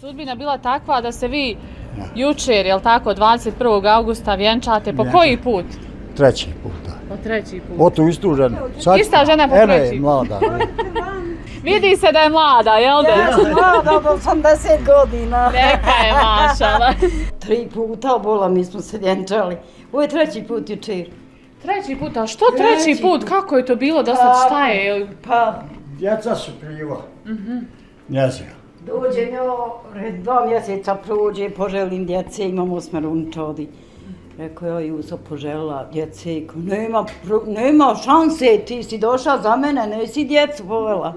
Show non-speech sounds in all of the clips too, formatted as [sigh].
sudbina bila takva da se vi jučer, jel tako, 21. augusta vjenčate, po koji put? Treći puta. Po treći put. Oto istu ženu. Ista žena po Ene, treći. mlada. Vidi se da je mlada, jel da? Ja sam mlada od 80 godina. Neka je mašala. [laughs] Tri puta bola mi smo se vjenčali. Ovo je treći put jučer. Treći put, a što treći Treći put? Kako je to bilo do sad? Šta je? Pa, Djeca su kriva. Mhm. Njezina. Dođem jo, red dva mjeseca prođe, poželim djece, imam osmerunčodi. Rekao ja Juso požela djece, ko, nema, nema šanse, ti si došla za mene, nesi djecu povela,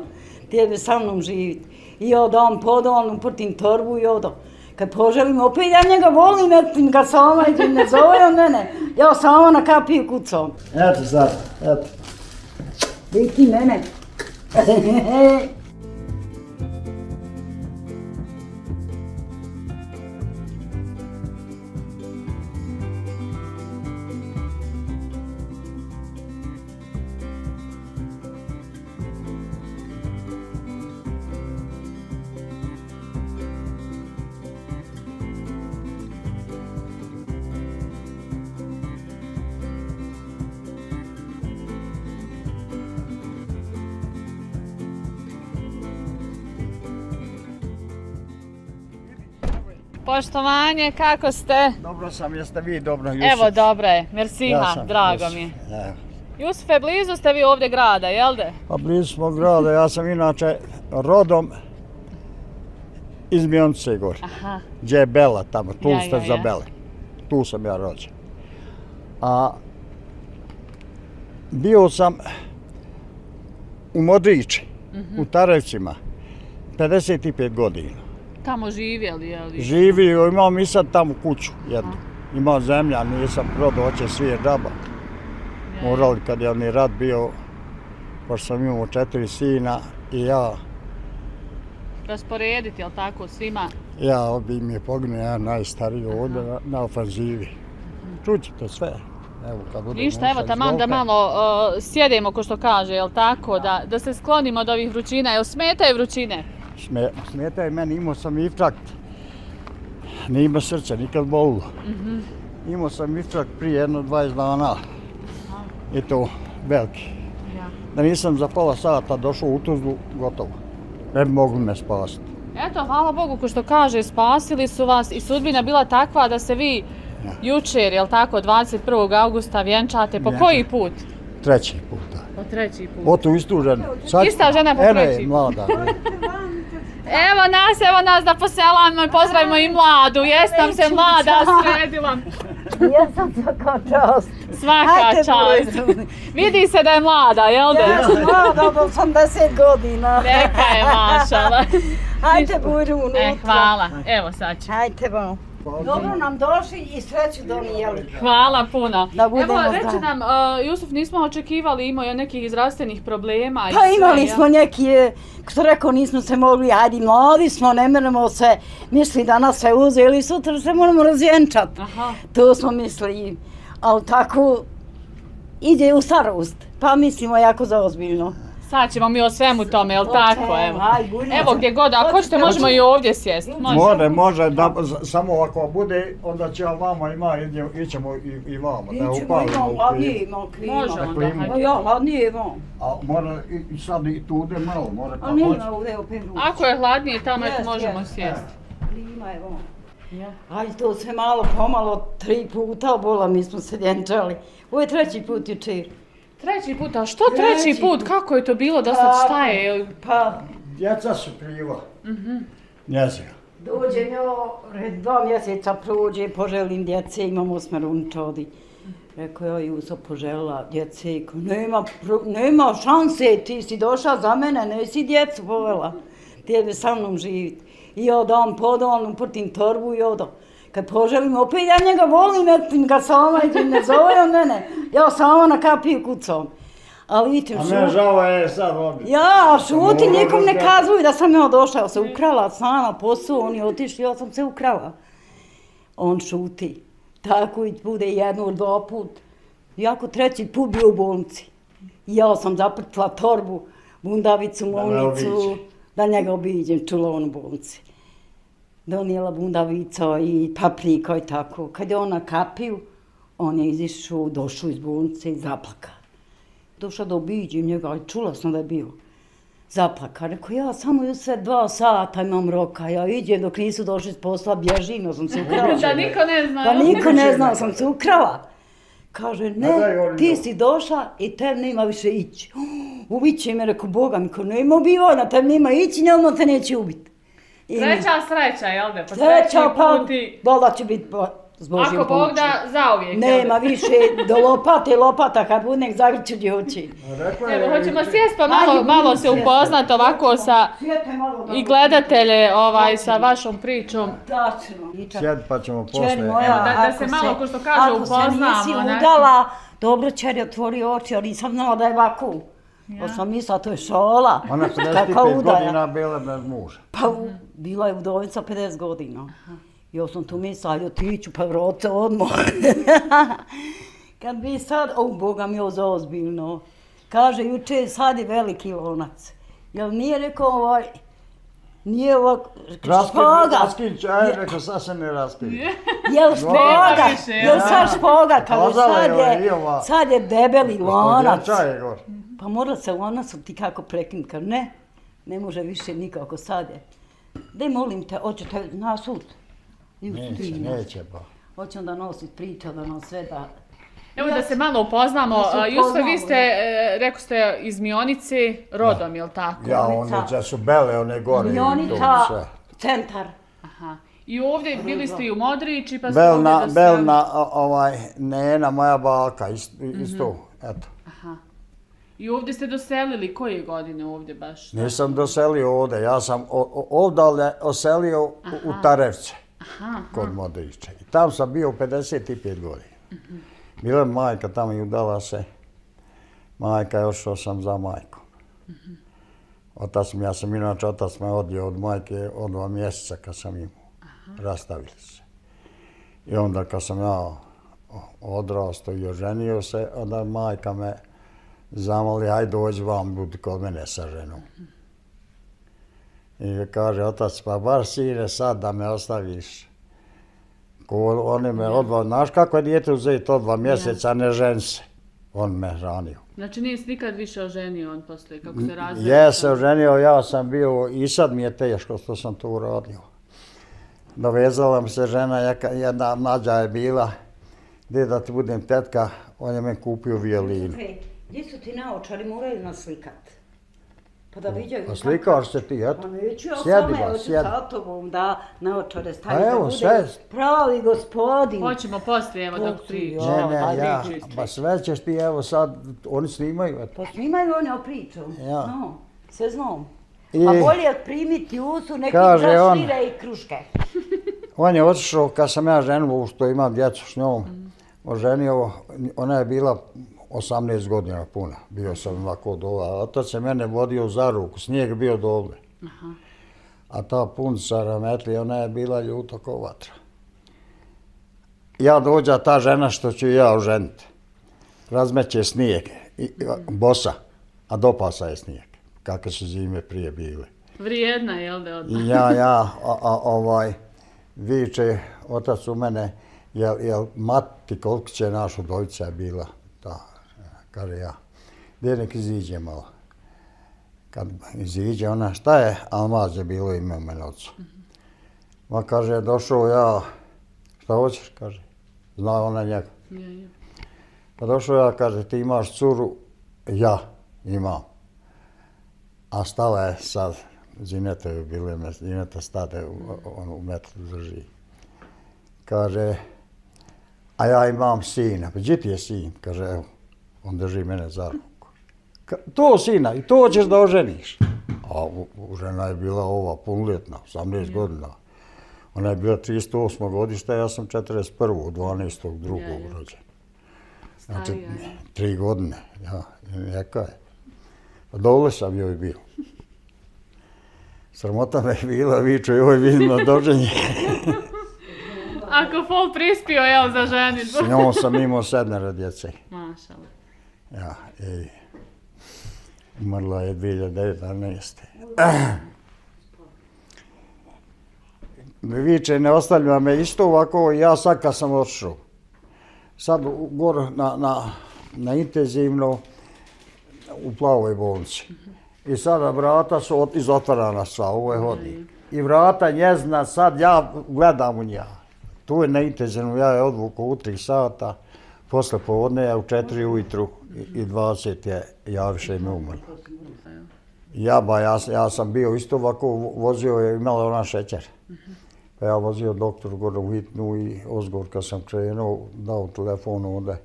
ti bi sa mnom živit. I ja dam podon, uprtim torbu i odo. Kad poželim, opet ja njega volim, etim ga sama, idem, ne zove on mene. Ja sama na kapiju kucam. Eto sad, eto. Vidi mene. [laughs] Poštovanje, kako ste? Dobro sam, jeste vi dobro, Jusuf? Evo, dobro je. Mersiha, Ja sam, drago Jusuf. mi je. Evo. Jusufe, blizu ste vi ovdje grada, jel de? Pa blizu smo grada, ja sam inače rodom iz Mijonice gore. Aha, Gdje je Bela tamo, tu Ja, ste ja, za ja. Bele. Tu sam ja rođen. A bio sam u Modrići, Mhm. u Tarevcima, 55 godina. Tamo živjeli, jel? Živio, imam i sad tamo kuću jednu. Imao zemlja, nisam prodao, oće svijet džaba. Morali kad je onaj rat bio, pošto sam imao četiri sina i ja, Rasporediti, jel tako, svima? ja bi mi je poginuo, ja najstariji ovdje na, na ofanzivi. Čućete sve. Evo, kad budem Ništa, evo taman da malo uh, sjedemo, ko što kaže, jel tako, da, da se sklonimo od ovih vrućina. Jel smetaju vrućine? Sme, smeta je meni, imao sam infrakt. Nije ima srce, nikad bolilo. Mhm. Imao sam infrakt prije jedno 20 dana. I to veliki. Ja. Da nisam za pola sata došao u Tuzlu, gotovo. Ne bi mogli me spasiti. Eto, hvala Bogu, ko što kaže, spasili su vas i sudbina bila takva da se vi jučer, jel tako, 21. augusta vjenčate. Po Vjenčam. koji put? Treći puta. Po treći put. Oto istu ženu. Sad, Ista žena po treći. mlada. [laughs] Evo nas, evo nas da poselamo i pozdravimo i mladu. Jes nam se mlada sredila. Ja sam svaka čast. Svaka čast. Vidi se da je mlada, jel da? Ja sam mlada od 80 godina. Neka je mašala. Hajde, bujru unutra. E, hvala. Evo sad ću. Hajde vam. Dobro nam došli i sreću donijeli. Hvala puno. Da budemo Evo, reći nam, uh, Jusuf, nismo očekivali, imao je nekih zdravstvenih problema i Pa sve, imali jel? smo neki, e, što rekao, nismo se mogli, ajde, mladi smo, ne meremo se, misli da nas sve uzeli, sutra se moramo razvjenčat. Aha. To smo mislili, ali tako ide u starost, pa mislimo jako zaozbiljno. Sad ćemo mi o svemu tome, jel tako? Evo. Evo gdje god, ako hoćete možemo i ovdje sjesti. Može. Može, može, da, samo ako bude, onda će ja vama ima, idemo- ićemo i, i vama, da Ićemo, upalimo u hladnije, klimu. imamo klima. Može onda, klimu. Hajde. ja, hladnije. A mora i, i sad i tu ude malo, mora A kako hoće. nema ovdje opet ruč. Ako je hladnije, tamo Jest, možemo jest. sjesti. Klima je ovo. Aj, to sve malo pomalo, tri puta bola mi smo se vjenčali. Ovo je treći put jučer. Treći put, a što treći Treći put? put. Kako je to bilo do sad? Šta je? Jel- Pa, Djeca su kriva. Mhm. Njezina. dođem jo, red dva mjeseca prođe, poželim djece, imam osmerunčodi. Rekao ja Juso požela djece, ko, nema, pro- nema šanse, ti si došla za mene, nesi djecu povela, ti bi sa mnom živit. I ja dam podon, uprtim torbu i odo. Kad poželim, opet ja njega volim, etim ga sama, idem, ne zove on mene. Ja sama na kapiju kucam. Ali vidite, A me žao je sad ovdje. Ja, šuti, nikom ne razgledati. kazuj da sam ja došla, ja se ukrala s nama posao, oni otišli, ja sam se ukrala. On šuti. Tako i bude jedno, dva put. Iako treći put bio u bolnici. Ja sam zaprtla torbu, bundavicu, Da molnicu, obiđe. da njega obiđem, čula on u bolnici. Donijela bundavica i paprika i tako. Kad je ona kapiju, on je izišao, došao iz bolnice i zaplaka. Došao da obiđem njega, čula sam da je bio zaplaka. Rekao, ja samo još sve dva sata imam roka, ja idem dok nisu došli iz posla, bježim, ja sam se ukrala. Da niko ne zna. Da niko ne zna, sam se ukrala. Kaže, ne, ti si došla i te nema više ići. [gasps] Ubiće me, rekao, Boga mi, ko nema ubivanja, te nema ići, njel te neće ubiti. I mi- Sreća, sreća, jel da? Pa Sreća, srećni pa, puti. voda će biti po- s Božjim Ako Bog da, zauvijek. Nema više do lopate, lopata, kad budem zagrću djevči. Rekla Evo, je, hoćemo sjest pa malo, Ajde, malo se sjesti. upoznati ovako sa i gledatelje ovaj sa vašom pričom. Tačno. Sjed pa ćemo posle. moja, Evo, da- da ako se malo, ko što kaže, ako upoznamo, se nisi udala, dobro čeri otvori oči, ali nisam znala da je vaku. Ja. sam mislila, to je šola. Ona [laughs] Kakva 55 udaja. godina bila bez muža. Pa u- bila je udovica 50 godina. Ja sam tu mislila, ali otiću pa vroce odmah. [laughs] Kad bi sad, o Boga mi je za ozbiljno. Kaže, juče sad je veliki lonac. Jel nije rekao ovaj, nije ovak, Raskid, špoga. raskid, aj, rekao, sad se ne raskid. Jel špoga, jel sad špoga, je sad je, sad je debeli lonac. Čaj je gor. Pa mora se lonac ti kako prekinuti, kaže ne, ne može više nikako sad je. Daj molim te, hoćete na sud? I u Neće, neće pa. Hoće onda nosit priča da nam sve da... Evo da se malo upoznamo. Da Jusfa, vi ste, e, rekao ste, iz Mionice, rodom, jel tako? Ja, one gdje su bele, one gore. i to Mionica, sve. centar. Aha. I ovdje bili ste i u Modrići, pa ste Belna, ovdje doselili. Belna, ovaj, Nena, moja baka, isto, isto, eto. Aha. I ovdje ste doselili koje godine ovdje baš? Nisam doselio ovde, ja sam ovdje oselio u, u Tarevce, Aha. kod Modrića. I tam sam bio 55 godina. Bila je majka tamo i udala se. Majka, je ošao sam za majku. Otac mi, ja sam inače, otac me odio od majke od dva mjeseca kad sam imao. Rastavili se. I onda kad sam ja odrastao i oženio se, onda majka me zamoli, aj dođi vam, budi kod mene sa ženom. I kaže, otac, pa bar sine sad da me ostaviš. Oni me odva, znaš kako je dijete uzeti od dva mjeseca, ne žen se. On me hranio. Znači nije se nikad više oženio on poslije, kako se razveo? Je se oženio, ja sam bio, i sad mi je teško što sam to uradio. Dovezala mi se žena, jedna mlađa je bila, gdje da ti budem tetka, on je me kupio violinu. Gdje su ti naočari, moraju nas slikat. Pa da viđaju. A slikaš se ti, eto. Pa neću ja Sjedi, sama, hoću sjedi. sa tobom da naočare stavim Pa da evo, bude sve. pravi gospodin. Hoćemo poslije, evo dok priča. ja. Ne, ne, ajde, ja, pa sve ćeš ti, evo sad, oni snimaju, eto. Pa snimaju oni o priču. Ja. No, sve znam. I- A bolje primiti usu neki Kaže i kruške. [laughs] On je otišao, kad sam ja ženu, što imam djecu s njom, oženio, ona je bila 18 godina puna, bio sam ovako dole, a otac je mene vodio za ruku, snijeg je bio dole. A ta punca rametli, ona je bila ljuto ko vatra. Ja dođa ta žena što ću ja oženiti, razmeće snijeg, i, bosa, a do pasa je snijeg, kakve su zime prije bile. Vrijedna, jel da? Od... I ja, ja, a, a, ovaj, viče, otac u mene, jel, jel mati koliko će naša udovica je bila, ta, kaže ja, gdje nek iziđe malo. Kad iziđe ona, šta je, Almaz je bilo ime u mene ocu. Ma kaže, došao ja, šta hoćeš, kaže, zna ona njega. Je, je. Pa došao ja, kaže, ti imaš curu, ja imam. A stala je sad, Zineta je bile, me- Zineta stade, u, on u metru drži. Kaže, a ja imam sina, pa gdje ti je sin? Kaže, evo, on drži mene za ruku. To sina, i to ćeš da oženiš. A u, u žena je bila ova, punoljetna, 18 godina. Ona je bila 308. godišta, ja sam 41. u 12. drugog Je, je. rođen. Znači, tri godine, ja, neka je. Pa dole sam joj bio. Sramota me je bila, viču, joj vidimo doženje. Ako fol prispio, jel, za ženitbu. S njom sam imao sedmero djece. Mašala. Ja, ej. umrla je 2019. viče, ne ostavlja me isto ovako, ja sad kad sam odšao. sad gor na, na, na intenzivno u plavoj bolnici. I sada vrata su izotvarana sva, ovo je hodnik. I vrata njezna, sad ja gledam u nja. Tu je na intenzivno, ja je odvuku u tri sata, posle povodne, ja u četiri ujutru i dvacet je javiše mi umrlo. Ja, ba, ja, ja sam bio isto ovako, vozio je, imala ona šećer. Pa ja vozio doktor gore u Hitnu i Ozgor kad sam krenuo, dao telefonu onda,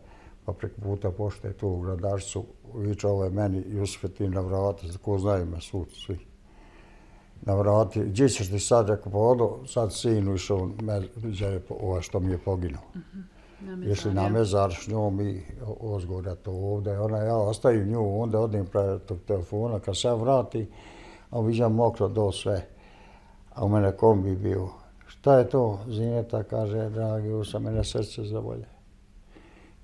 pa preko puta pošte tu u Gradašcu, viče ovo je meni Jusuf na vrata, ko znaju me sud, svi. Na vrati, gdje ćeš ti sad, rekao, pa odo, sad sinu išao, me, ovo što mi je poginuo. Išli na mezar s njom i ozgovor to ovdje. Ona, ja ostaju nju, onda odim pre tog telefona, kad se vrati, a viđam mokro do sve. A u mene kombi bio. Šta je to? Zineta kaže, dragi, u sam mene srce zavolje.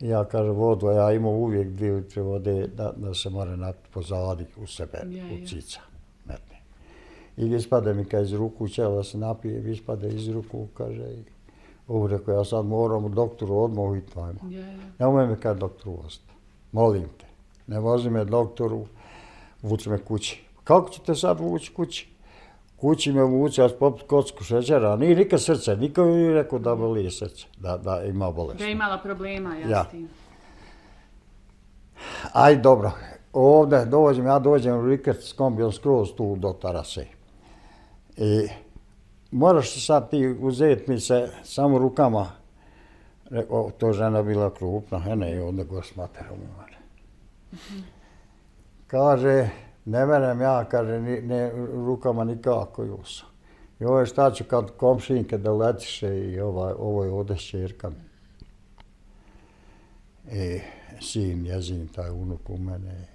I ja kaže, vodu, ja imao uvijek dvije litre vode da, da se mora napiti pozadi u sebe, ja, u cica. Metne. I ispade mi kad iz ruku, ćela da se napije, ispade iz ruku, kaže, i Ovo rekao, ja sad moram doktoru odmah u Itvajma. Ne umem me kada doktoru voziti. Molim te, ne vozi me doktoru, vuci me kući. Kako ćete sad vući kući? Kući me vuci, ja popit kocku šećera, nije nikad srce, niko mi nije rekao da boli srce, da, da ima bolest. Da je imala problema, ja, ja. Aj, dobro, ovdje dođem, ja dođem u Rikert s kombijom skroz tu do Tarase. I moraš sad ti uzeti mi se samo rukama. Rekao, to žena bila krupna, hene i onda go s materom umare. Kaže, ne menem ja, kaže, ni, ne, rukama nikako jusa. I ovo je šta ću kad komšinke da letiše i ovaj, ovo je ovdje šćerka. I e, sin, jezin, taj unuk u mene.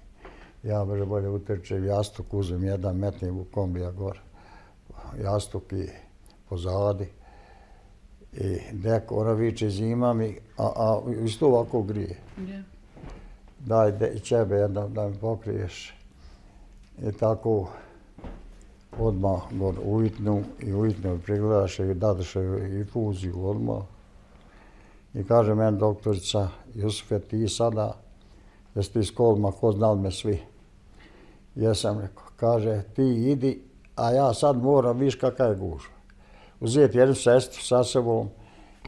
Ja brže bolje utrčem jastuk, uzem jedan, metnim u kombija gore. Jastuk i pozadi. I neko, ona viče zima mi, a, a isto ovako grije. Yeah. Daj de, čebe da, da mi pokriješ. I tako odmah god ujitnu i ujitnu prigledaš i dadaš i fuziju odmah. I kaže meni doktorica, Jusufe, ti sada, jesi ti s kolima, ko znal me svi? Jesam rekao, kaže, ti idi, a ja sad moram, viš kakav je gužva uzeti jednu sestru sa sobom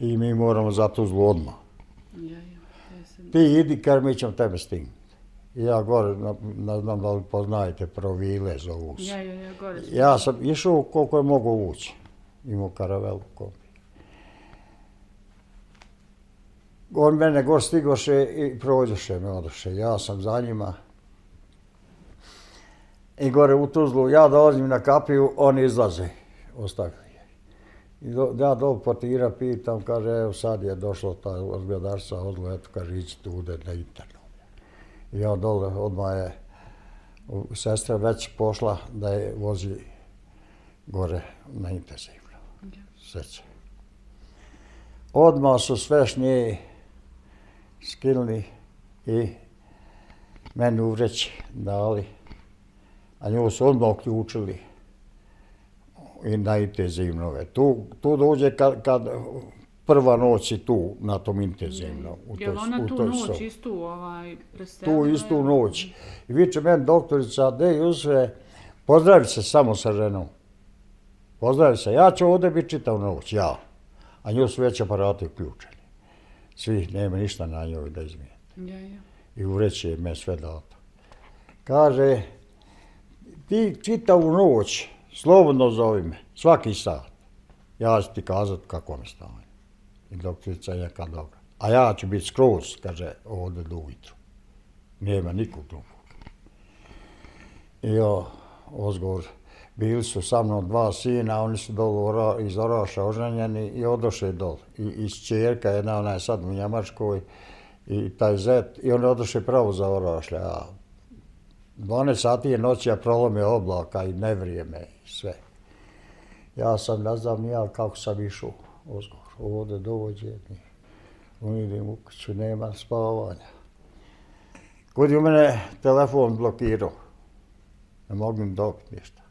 i mi moramo za to zlo odmah. Ja, ja, Ti idi, kar mi ćemo tebe stignuti. Ja gore, ne znam da li poznajete, provile zovu se. Ja, ja, ja, gore. Ja sam išao koliko je mogo ući. Imao karavelu kombi. On mene gore stigoše i prođoše me odoše. Ja sam za njima. I gore u Tuzlu, ja dolazim na kapiju, oni izlaze. Ostavljaju. I do, ja do portira pitam, kaže, evo sad je došlo ta ozbjedarca, odlo, eto, kaže, ići tu ude na internu. I ja dole, odmah je, sestra već pošla da je vozi gore na intenzivno. Sveće. Odmah su sve šnje skilni i meni uvreći dali, a nju su odmah uključili i najintenzivnove. Tu, tu dođe kad, kad prva noć je tu na tom intenzivnom. U toj, Je ona tu noć istu ovaj, Tu istu noć. I viče meni doktorica, de Jusve, pozdravi se samo sa ženom. Pozdravi se, ja ću ovdje biti čitav noć, ja. A nju su već aparati uključeni. Svi, nema ništa na njoj da izmijete. Ja, ja. I uvreći je me sve dato. Kaže, ti čitavu noć, slobodno zovi me, svaki sat. Ja ću ti kazat kako mi stane. I doktorica je kad dobro. A ja ću biti skroz, kaže, ovdje do ujutru. Nema nikog drugog. I jo, ozgovor, bili su sa mnom dva sina, oni su dolu iz Oroša oženjeni i odošli dol. I iz čerka, jedna ona je sad u Njemačkoj, i taj zet, i oni odošli pravo za Orošlja. 12 sati je noć, ja prolome oblaka i nevrijeme sve. Ja sam, ne znam ja kako sam išao ozgor, ovdje dovođe mi. Unidim idem u kuću, nema spavanja. Kod je u mene telefon blokirao. Ne mogu mi dobiti ništa.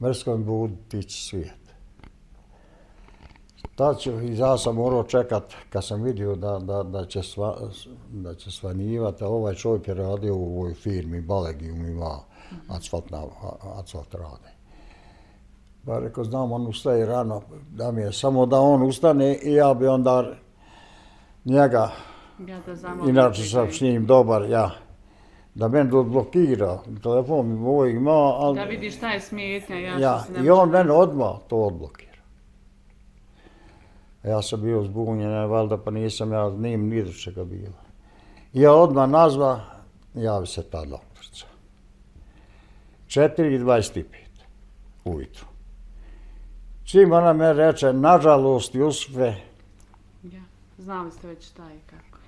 Mrsko mi budi tići svijet. Tad ću, i ja sam morao čekat, kad sam vidio da, da, da, će, sva, da će svanjivati, a ovaj čovjek je radio u ovoj firmi, Balegium ima asfalt, na, asfalt rade. Pa rekao, znam, on ustaje rano, da mi je samo da on ustane i ja bi onda njega, Ja da zamolim. inače sam s njim dobar, ja, da meni odblokira, telefon mi moj ima, ali... Da vidi šta je smetnja, ja, Ja, što se ne i on mene odmah to odblokira. Ja sam bio zbunjen, valjda pa nisam ja nim ni do čega bilo. I ja odmah nazva, javi se ta doktorica. 4.25 ujutru. Čim ona me reče, nažalost, Jusufe, Ja, znali ste već šta je kako.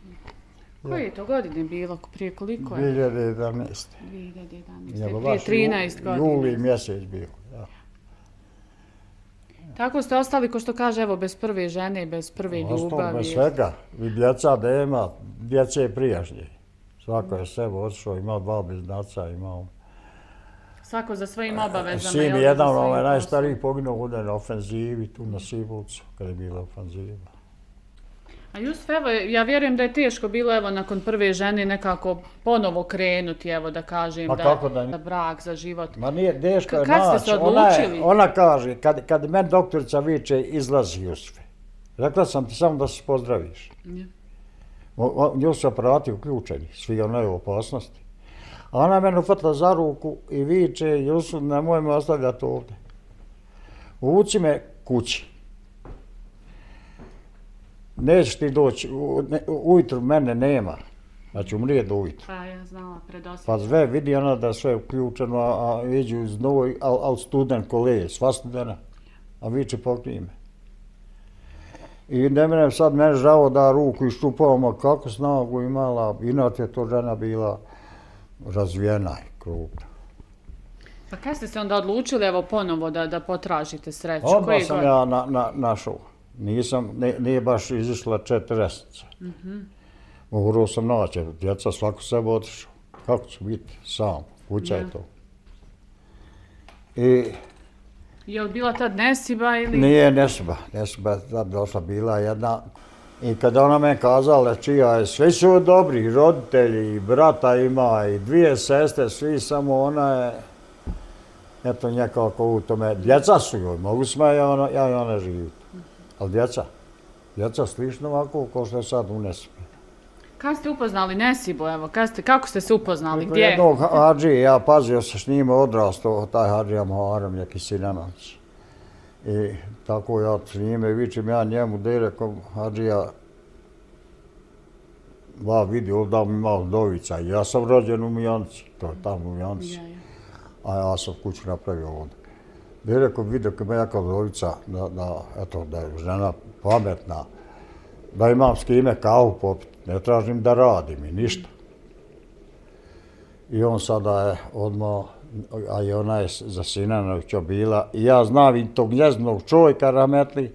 Koje je to godine bilo? Prije koliko je? 2011. 2011. Jel Prije baš 13 godina. Juli mjesec bio. Ja. Tako ste ostali, ko što kaže, evo, bez prve žene, bez prve Ostalo ljubavi. bez svega. I djeca ima, djece je prijašnje. Svako je sebe otišao, imao dva bliznaca, imao... Svako za svojim obavezama. Sin jel da, jedan, svojim ovaj poslom. najstariji poginuo ovdje na ofenzivi, tu na Sibulcu, kada je bila ofenziva. A Jusuf, evo, ja vjerujem da je teško bilo, evo, nakon prve žene nekako ponovo krenuti, evo, da kažem, Ma da, da- da brak, za život. Ma nije deško je Kad ste se Ona, je- odlučili? ona kaže, kad, kad men doktorica viče, izlazi Jusufe. Rekla sam ti samo da se pozdraviš. Ja. Su aparati uključeni, svi one u opasnosti. A ona mene ufatila za ruku i viče, Jusuf, nemoj me ostavljati ovdje. Uvuci me kući. Nećeš ti doći, u- ne- ujutru mene nema. Znači umrijet do ujutru. Pa ja znala pred osvijek. Pa sve vidi ona da je sve uključeno, a, a iđu iz novoj, al, al student koleje, sva studena. A viče pokrije me. I ne mene sad mene žao da ruku iščupao, ma kako snagu imala, inače je to žena bila razvijena i krupna. Pa kad ste se onda odlučili, evo, ponovo da, da potražite sreću? Odmah Koje sam godine? ja na, na, našao. Nisam, ne, nije baš izišla četiresnica. Mm. -hmm. Morao sam naći, jer djeca svako sebe otišao. Kako ću biti sam, kuća Ja. je to. I Je li bila tad nesiba ili... Nije Nesuba, Nesuba je tad došla bila jedna. I kada ona me kazala čija je, svi su dobri, roditelji, i brata ima, i dvije sestre, svi, samo ona je, eto nekako u tome, djeca su joj, mogu smo ja, ona, ja i ona živjeti. Ali djeca, djeca slično ovako kao što je sad u Nesubi. Kad ste upoznali Nesibu, evo, kad ste, kako ste se upoznali, gdje? Jednog Hadži, ja pazio se s njime odrastao, taj Hadžija Muharrem, neki Siljanović. I tako ja s njime vičem ja njemu, rekao Hadžija, va vidi, ovdje mi malo dovica. Ja sam rođen u Mijanci, to je tamo u Mijanci, Ja, ja. a ja sam kuću napravio ovdje. Rekao, vidio kao ja kao dovica, da, da, eto, da je žena pametna, da imam s kime kavu popiti, ne tražim da radim i ništa. I on sada je odmah, a i ona je za Sinanovića bila, i ja znam i tog njeznog čovjeka Rametli,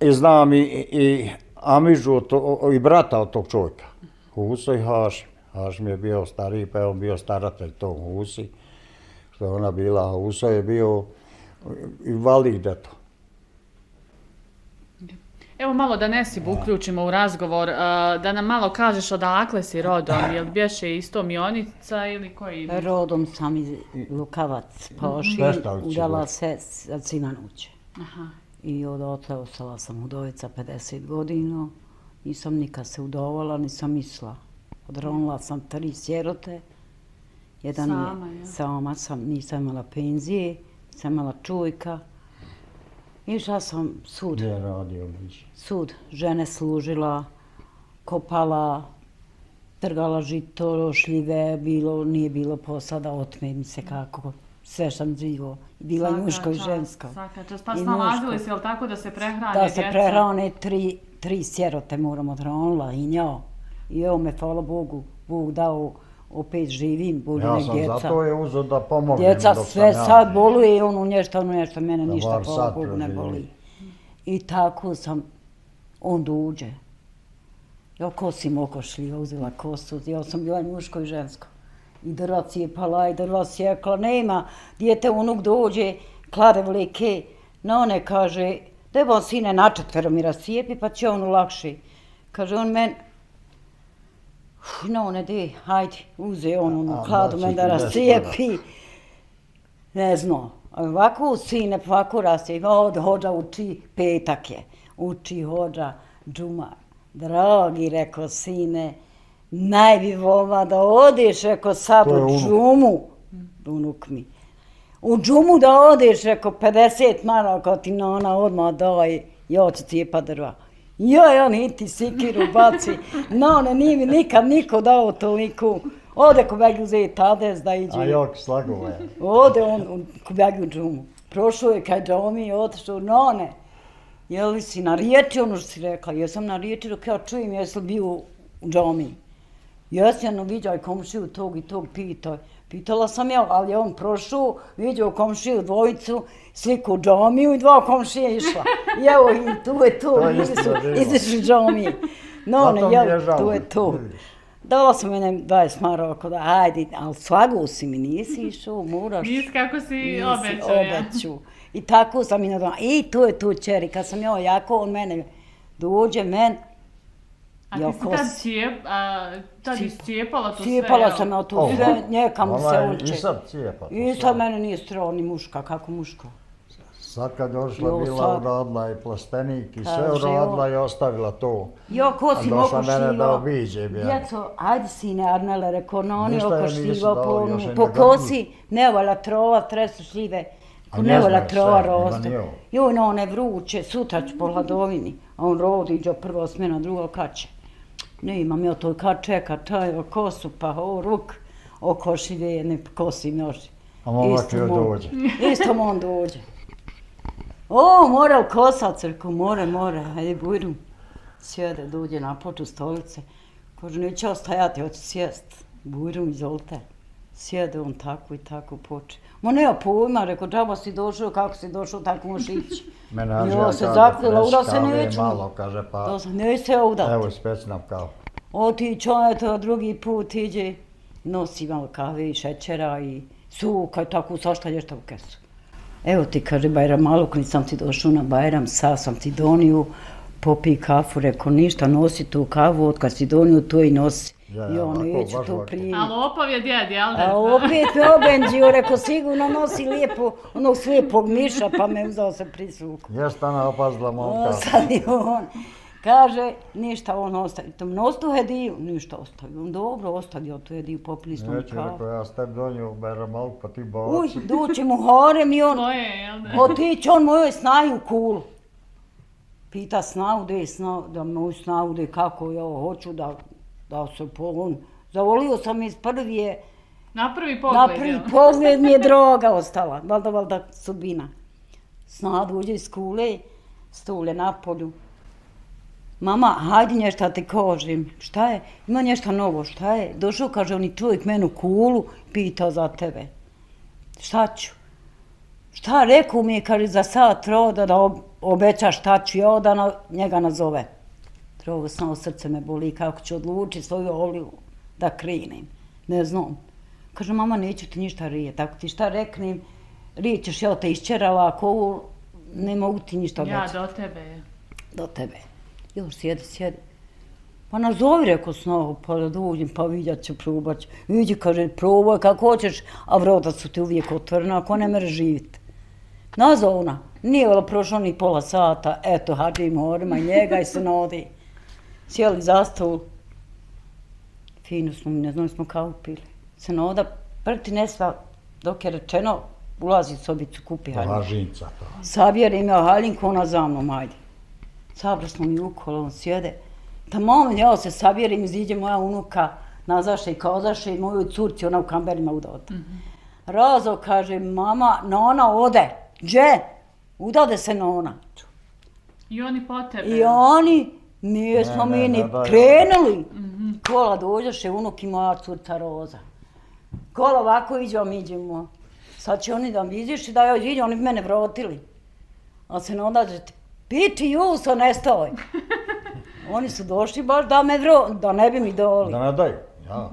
i znam i, i Amižu od to, i brata od tog čovjeka, Husa i Hašim. Hašim je bio stariji, pa je on bio staratelj tog Husi, što je ona bila, Husa je bio invalid, eto. Evo malo da Nesibu uključimo u razgovor, da nam malo kažeš odakle si rodom, [clears throat] jel bješe isto Mionica ili koji? Rodom sam iz Lukavac, Pošin, Peštavić je udala se sa Cinanuće. Aha. I odotle ostala sam udovica 50 godina. Nisam nikad se udovala, nisam mislila. Odronila sam tri sjerote. Jedan Sama, je, ja. sama sam, nisam imala penzije, sam imala čujka. Išla sam sud, Gdje je radio Mići? sud, žene služila, kopala, trgala žito, šljive, bilo, nije bilo posada, otme mi se kako, sve sam živo. Bila i Svaka muško i žensko. Svaka čast. Pa I snalazili se, jel tako, da se prehrane Da se djeca? prehrane tri, tri sjerote moram odronila i njo. I evo me, hvala Bogu, Bog dao, opet živim, Bože Ja ne sam djeca. zato je uzeo da pomognem. Djeca sam sve ja sad boluje, ono nešto, ono nešto, mene Da ništa, hvala sad Bogu, ne boli. I tako sam, on dođe. Ja kosim oko šljiva, uzela kosu, ja sam bila i muško i žensko. I drva cijepala, i drva sjekla, nema, dijete unuk dođe, klade vleke, no ne kaže, Treba sine na četvero mi rasijepi, pa će on lakši. Kaže on men, "Uf, no ne di, hajde, uze on onu A, kladu men da rasijepi. Ne znam, ovako sine, ovako rasijepi, od hođa uči, petak je, uči hođa, džuma. Dragi, rekao sine, najbi volila da odeš, rekao sad u džumu, unuk mi. U džumu da odeš, rekao, 50 maraka ti nona odmah daj, ja ću cijepa drva. Ja, ja, niti sikiru baci. No, ne, nije mi nikad niko dao toliko. Ode ko begi uzeti tades da iđe. A jok, slagova je. Ode on, on ko begi u džumu. Prošao je kaj džomi i otišao, no ne. Je li si na riječi ono što si rekla? Jesam na riječi dok ja čujem jesi li bio u džomi. Jesam jedno viđaj komšiju tog i tog pitao. Pitala sam ja, ali je on prošao, vidio komšiju dvojicu, sliku u džomiju i dva komšije išla. I evo i tu je to, živo. izišli džomije. No, ne, jel, žao, to je to. vidiš. Dala sam mene 20 maraka, da ajde, ali slago si mi, nisi išao, moraš. Nis kako si Nisi obećao, ja. obeću. I tako sam i nadala. I to je to čeri, kad sam ja jako, on mene dođe, men, A Ja, ti si ko tad cijep, a, tad si cijepala to sve, cijepala sam ja to sve, njekam Ona se uče. I sad cijepa. to I sad mene nije strao ni muška, kako muško. Sad kad je došla, Jo, bila sad. uradila i plastenik i sve uradila i ostavila to. Jo, ko A si došla mogu mene da obiđe, bi ja. Djeco, ajde sine Arnele, rekao, no oni oko dao, po, po kosi, ne volja trova, tresu šljive. A Ko ne znaš trova ovo. Joj, no, one vruće, sutra ću po hladovini. A on rodi, iđe prvo smjena, drugo kače. Ne imam ja to kad čeka, taj o kosu, pa o ruk, oko šive, ne kosim još. A momak Isto joj dođe. Isto mu on dođe. O, mora u kosa crku, more, more, ajde bujru. Sjede, dođe na poču stolice. Kaže, neće ostajati, hoće sjest. Bujru, izvolite. Sjede on tako i tako poče. Ma nema pojma, rekao, džaba si došao, kako si došao, tako možeš ići. Se kaže, zakrila, "Presi uda se neću. malo, kaže, pa To sam, ne se udat. evo nam kao. Otići on eto drugi put iđe, nosi malo kave i šećera i suka i tako svašta lješta u kesu. Evo ti kaže Bajram Maluk, nisam ti došao na Bajram, sad sam ti donio, popij kafu, rekao ništa, nosi tu kavu, od kad si donio to i nosi. Ja, I on neću to primiti. A lopov je djed, jel da? A opet me obenđio, rekao sigurno nosi lijepo, onog slijepog miša, pa me uzao se prisuku. Jeste ona opazila O, momka. sad je on, kaže, ništa on ostavi. To nos tu hediju, ništa ostavi. On dobro ostavio tu hediju, popili smo Neću, kavu. rekao, ja s tebi donio beramalk, pa ti Uj, baci. duće mu horem i on, Tvoje, jel da? otići on mojoj snaji u kulu. Pita snavu, gdje je snavu, da moju snavu, gdje kako ja hoću da, da se po on. Zavolio sam iz prvi Na prvi Na pogled, prvi jel? pogled mi je [laughs] droga ostala, valjda, valjda sudbina. Snad uđe iz kule, stule na polju. Mama, hajde nešto ti kažem. Šta je? Ima nešto novo, šta je? Došao, kaže, oni čovjek menu kulu, pitao za tebe. Šta ću? Šta rekao mi je, kaže, za sat roda da ob- obeća šta ću ja da na, njega nazove. Drogo snao srce me boli, kako ću odlučiti svoju oliju da krinem. Ne znam. Kaže, mama, neću ti ništa rijet. Ako ti šta reknem, rijet ćeš ja te išćerala, ako ovo, ne mogu ti ništa Ja, obećati do tebe do tebe. Još sjedi, sjedi. Pa nazovi, rekao snovu, pa da dođem, pa vidjet ću, probat ću. Iđi, kaže, probaj kako hoćeš, a vrota su ti uvijek otvorena, ako ne mere živit. Nazovna, nije vela prošlo ni pola sata, eto, hađi morima njega i se nodi. Sjeli za stol. Fino smo, ne znam, smo kao pili. Se noda, prti nesva, dok je rečeno, ulazi u sobicu, kupi haljinku. Lažinca to. Sabjer je imao haljinku, ona za mnom, ajde. Sabra smo mi ukolo, on sjede. Ta moment, ja se sabjerim, iziđe moja unuka, nazaše i kazaše i mojoj curci, ona u kamberima udota. Mm -hmm. Razo kaže, mama, nona ode. Dže? Udade se nona. I oni po tebe. I oni, nismo Ne, mi ni ne, daj. krenuli. Kola dođeše, unuk i moja curca Roza. Kola ovako iđe, mi iđemo. Sad će oni da mi iziš i da ja iđe, oni bi mene vrotili. A se ne odađete, piči juso, ne stoj. [laughs] oni su došli baš da me vro, da ne bi mi doli. Da ne daju, ja.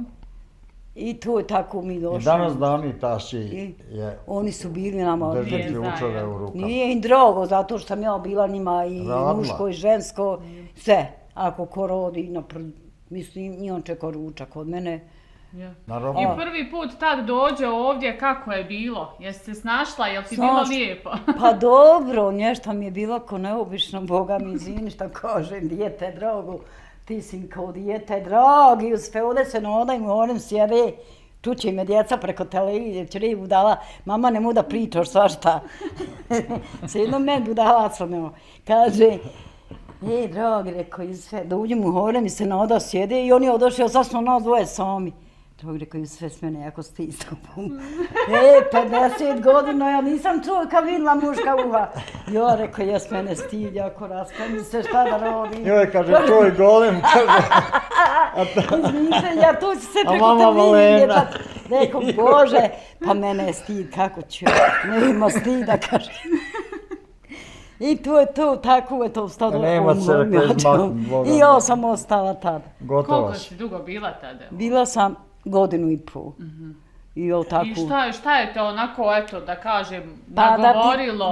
I to je tako mi I došli. danas dani taši I je Oni su bili nama... drži Nije ključeve u rukama. Nije im drogo, zato što sam ja bila njima i muško i žensko, sve. Ako ko rodi, napr... mislim, i on čekao ručak od mene. Ja. Na I prvi put tad dođe ovdje, kako je bilo? Jesi se snašla, jel ti bilo Snašla. lijepo? [laughs] Pa dobro, nešto mi je bilo ko neobično, Boga mi izvini što kažem, dijete drogo, ti si kao dijete drogi, uspe ovdje se nodaj mu onem sjede, tu će me djeca preko televizije, čuri budala, mama ne mu da pričaš svašta. [laughs] Se jednom men budala sam, evo. kaže, e, drogi, rekao, i sve, da uđem u horem i se nada sjede i on je odošao, sad smo nas dvoje sami. Drog rekao, i sve s mene jako stisnupom. [laughs] E, 50 godina, ja nisam čuo kad vidla muška uha. Jo, rekao, jes mene stid, jako raskani se, šta da rodim. Joj, kaže, to je golem, kaže. [laughs] Izmišljam, ja tu ću se A preko televizije, Malena. pa rekao, Bože, pa mene je stid, kako ću, nema stida, kaže. I to je to, tako je to stalo. Nema crkve Boga I ja sam ostala tada. Gotovo Koliko si. dugo bila tada? Bila sam godinu i pol. I jo, tako. I šta, je- šta je te onako, eto, da kažem, Pa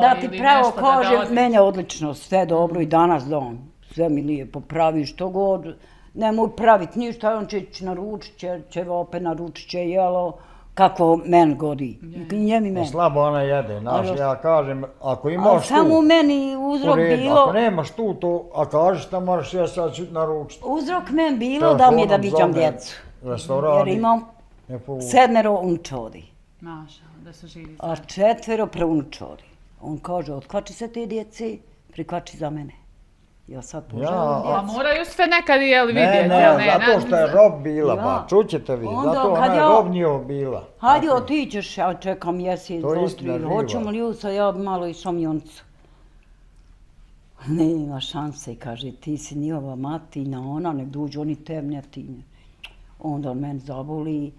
da ti, ti ili pravo nešto da kažem, da odiš? mene je odlično, sve dobro i danas dan. Sve mi lijepo pravi što god. Nemoj praviti ništa, on će ići naručit će, će opet naručit će jelo, kako men godi. I njemi men. Slabo ona jede, znaš, ja kažem, ako Ali imaš tu, samo meni uzrok bilo, ako nemaš tu, to, a kažeš da moraš ja sad ću naručiti. uzrok men bilo da mi je da viđam zove djecu. Restoran. Jer imam sedmero unčodi, Maša, da su živi. a četvero preunčodi. On kaže, otkvači se te djece, prikvači za mene. Ja sad poželim a- A djecu. moraju sve nekad jeli Ne, vidjeti, ne, jel ne? zato što je rob bila, Ja. pa čućete vi, Onda zato ona je ja- rob njihov bila. Hajde otićeš, ja čekam mjesec, To je dva, istina tri. živa. Hoćemo li usa, ja malo i šomjoncu. [laughs] Nema šanse, kaže, ti si njihova matina, ona, nek duđu oni temnjatinje. Onda on meni zaboli,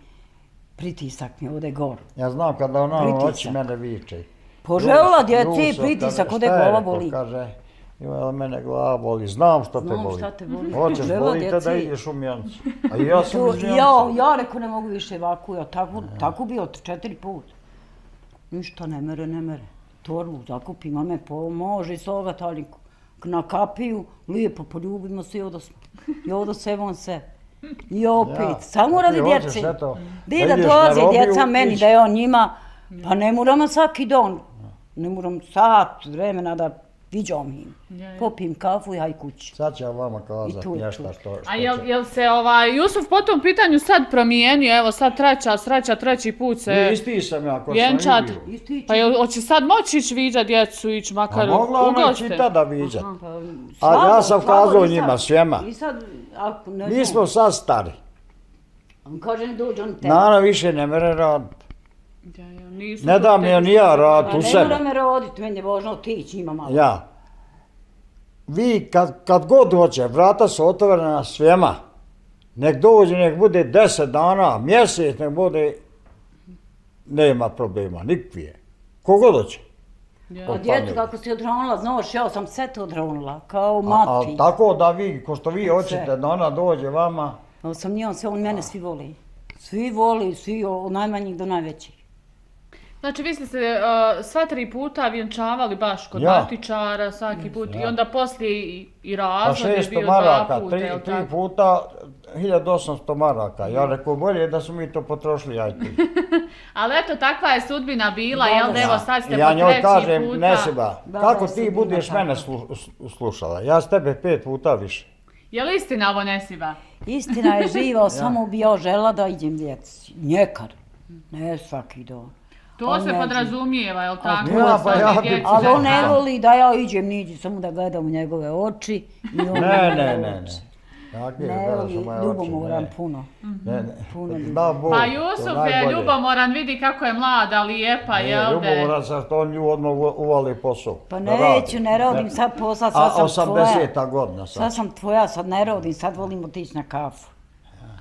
pritisak mi ode gor. Ja znam kada ona Pritisak. noći mene viče. Poželjela Ruso, djeci, pritisak, kaže, ode šta je boli. Kaže, ima li mene glava boli, znam šta te Znam boli. šta te boli. Hoćeš, Poželjela boli te da djeci. ideš u mjencu. A ja sam iz ja, mjenca. ja rekao ne mogu više ovako, ja tako, tako bio četiri put. Ništa ne mere, ne mere. Torbu zakupim, a me pomože s ovoga taliku. Na kapiju, lijepo poljubimo se i odo smo. I odo se on se. I opet, Ja, samo radi djece. Di da da robiju, djeca meni, ići. da je on njima, pa ne moramo svaki dan. Ne moram sat vremena da viđam im. Ja, ja. Popim kafu i haj kući. Sad ja vama kazati nešto što, što A jel, će. jel se ovaj, Jusuf po tom pitanju sad promijenio, evo sad treća, sreća, treći put se Ne, isti sam ja, ko vjenčat? sam i bio. Isti Pa jel, hoće sad moći ići viđat djecu, ići makar mogla u ona goste? i tada viđat. Pa, A ja sam kazao njima svema. I sad, ako ne Mi smo sad stari. on kaže ne dođe on. Nana više ne mere raditi. Ja, ja, Ne dam je ni ja Pa ne u sebe. mora me roditi, meni je važno otići, ima malo. Ja. Vi kad, kad god hoće, vrata su otvorena svema. Nek dođe, nek bude deset dana, mjesec, nek bude, nema problema, nikvije. Kogod hoće. Ja. A djecu kako si odronila, znaš, ja sam sve to odronila, kao A, a mati. tako da vi, ko što vi hoćete da ona dođe vama, Ali sam njom sve, on mene svi voli. Svi voli, svi od najmanjih do najvećih. Znači, vi ste se uh, sva tri puta vjenčavali baš kod Ja. matičara svaki put i ja. onda poslije i, i a razvod je 600 bio dva maraka, puta, tri, tri tako? puta 1800 maraka. Ja rekao, bolje da su mi to potrošili, aj ti. [laughs] Ali eto, takva je sudbina bila, jel da, evo sad ste ja po njoj treći kažem, puta. Nesiba, Da, kako da, ti budeš takva. mene slu, slu- slušala? Ja s tebe pet puta više. Je li istina ovo Nesiba? Istina je živa, [laughs] samo bi ja žela da idem djeci. Njekad. Ne svaki dan. To se ne podrazumijeva, jel tako? Ja, da pa ja bi- Ali on ne voli da ja iđem niđi, samo da gledam u njegove oči. I on Ne, ne, ne, ne. Tako je, Ne voli, sam moje oči, ljubomoran ne. puno. Ne, ne. Puno ljubav. Da, Bog, Pa to Jusuf je ljubomoran, vidi kako je mlada, lijepa, Ne, jel da? ljubomoran sam što on nju odmah uvali posao. Pa neću, ne rodim sad posla, A sad sam tvoja. 80-ta godina sad. Sad sam tvoja, sad ne rodim, sad volim otići na kafu.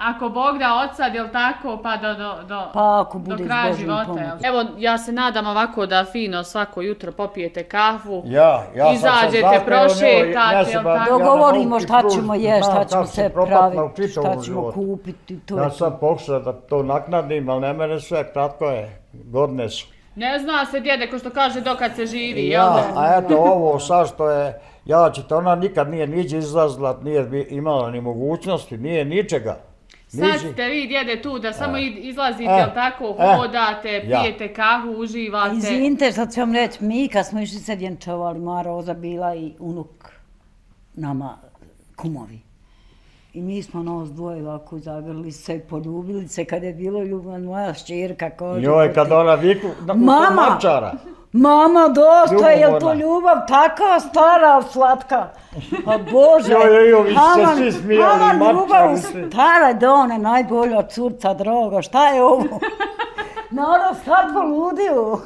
Ako Bog da od sad, jel tako, pa do, do, do, Pa ako do bude s kraja života. pomoći. Evo, ja se nadam ovako da fino svako jutro popijete kafu. Ja, ja sam Izađete, prošetate, jel ba- tako? ja Dogovorimo šta ćemo jesti, znam šta ćemo se praviti, šta ćemo kupiti, to Ja je sad pokušam da to naknadim, ali ne mene sve, kratko je, godine su. Ne zna se djede, ko što kaže, dokad se živi, jel? Ja, a eto ovo sad što je, ja ćete, ona nikad nije niđe izlazila, nije imala ni mogućnosti, nije ničega. Sad ste vi djede tu da samo id- izlazite, E, jel tako, e, hodate, ja. pijete kahu, uživate. Izvinite, sad ću vam reći, mi kad smo išli se vjenčavali, moja Roza bila i unuk nama kumovi. I mi smo nos dvoje ovako zagrli se, poljubili se kad je bilo ljubav, moja šćirka "Pa kad ona viku, na, Mama! Mama, dosta, je to ljubav taka stara, slatka? A Bože, Joj, joj, joj, vi ste Aman, svi smijali, aman, mačari ljubav stara da ona najbolja curca droga, šta je ovo? [laughs] Narod sad poludio.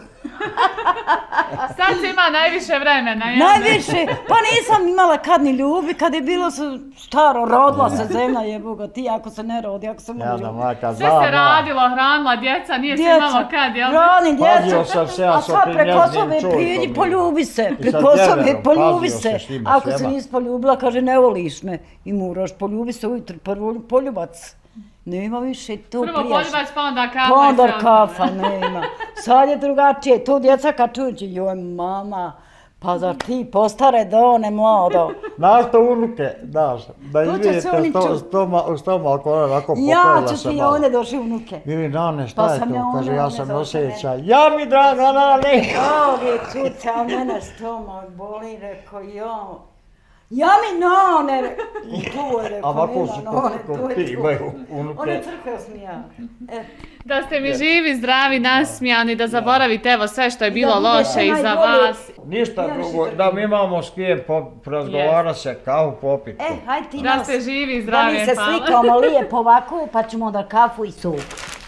Sad ima najviše vremena, jel? Najviše, pa nisam imala kad ni ljubi, kad je bilo se staro, rodila se zemlja jeboga, ti ako se ne rodi, ako se ne Ja da ljubi. Sve se ja. radilo, hranila djeca, nije se imalo kad, jel? Rani Pazio djeca, sam se, ja a sam sad pri preko sobe priđi, bio. poljubi se, I sa preko sobe djeverom, poljubi pazio se. Ako se nisi poljubila, kaže ne voliš me i moraš poljubi se ujutro, prvo poljubac. Nema više to Prvo prijaš. poljubac, pa onda kafa. Pa onda kafa nema. Sad je drugačije. Tu djeca kad čuđi, joj mama, pa zar ti postare do one mlado? Znaš to unuke, znaš, da To će izvidite se oni sto, čuti. stoma, stomak, ona onako Ja ću se ti malo. one došli unuke. Ili nane, šta Pa je sam to? Kaže, ja sam osjećaj. Ja mi draga nane! Ovi cuce, a mene stomak boli, rekao, jo. Ja mi none, rekao, tu je, A rekao, ovako su none, ko, tu ko je ti imaju unuke. One crkve smija. E, Da ste mi živi, zdravi, nasmijani, da zaboravite evo sve što je bilo Da loše iza najbolji. vas. Ništa drugo, da mi imamo s po, porazgovara se, kahu popiti. e, hajde ti Da nas. ste živi, Da zdravi, mi se hvala. slikamo lijepo ovako, pa ćemo da kafu i sup.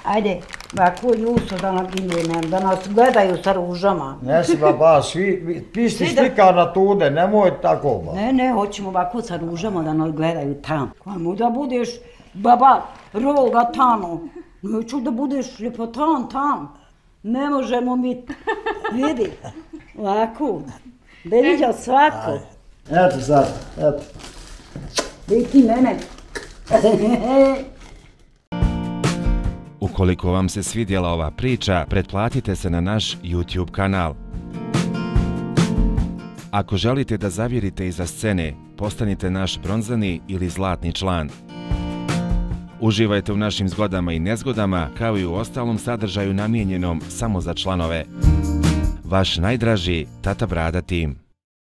Ajde, ovako ljuso da nam gine, da nas gledaju sa ružama. Ne si baba, svi, vi- ti si Svi slika na tude, nemoj tako ba. Ne, ne, hoćemo ovako sa ružama da nas gledaju tamo. Kajmo da budeš, baba, roga tamo. Neću da budeš ljepotan tam. Ne možemo mi, vidi, ovako. Da je vidio svako. Eto sad, eto. Vidi ti mene. [laughs] Ukoliko vam se svidjela ova priča, pretplatite se na naš YouTube kanal. Ako želite da zavirite iza scene, postanite naš bronzani ili zlatni član. Uživajte u našim zgodama i nezgodama, kao i u ostalom sadržaju namijenjenom samo za članove. Vaš najdraži Tata Brada Tim.